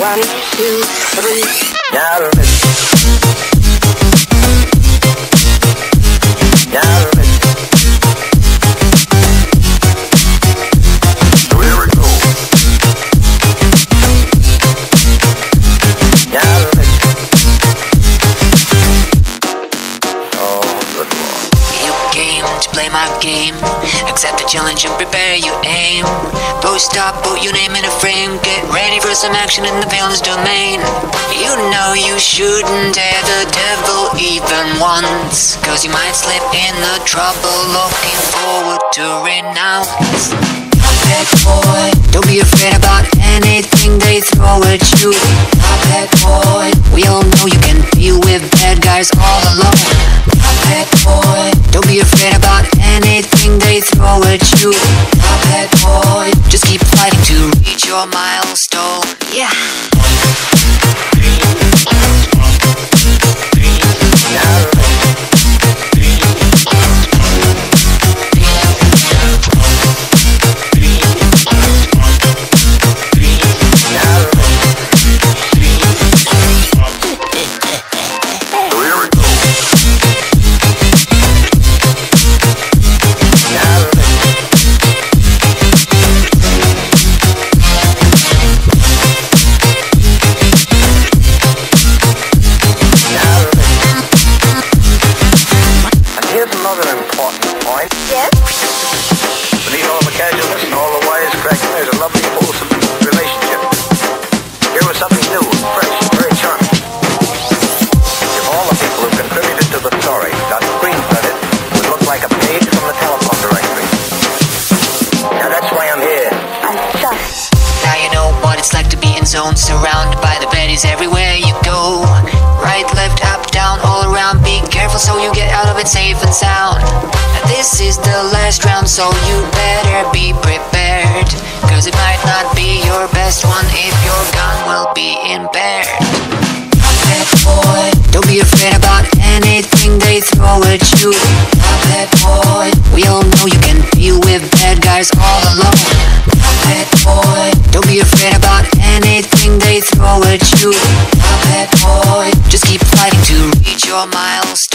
One, two, three. Listen. To play my game. Accept the challenge and prepare your aim. Post up, put your name in a frame. Get ready for some action in the villain's domain. You know you shouldn't dare the devil even once. Cause you might slip in the trouble. Looking forward to renounce. Bad boy, don't be afraid about anything they throw at you. Bad boy, we all know you can deal with bad guys all alone. Your milestone. Yeah. Another important point. Yes? Beneath all the casualness and all the wisecracking, there's a lovely, wholesome relationship. Here was something new fresh and very charming. If all the people who contributed to the story got screen credit, it would look like a page from the telephone directory. Now that's why I'm here. I'm just. Now you know what it's like to be in zone, surrounded by the baddies everywhere you go. Right, left, up, down, all around. Be careful so you get out of it safe and sound. This is the last round, so you better be prepared. Cause it might not be your best one if your gun will be impaired. Bad boy, don't be afraid about anything they throw at you. Bad boy, we all know you can deal with bad guys all alone. Bad boy, don't be afraid about anything they throw at you. Bad boy, just keep fighting to reach your milestone.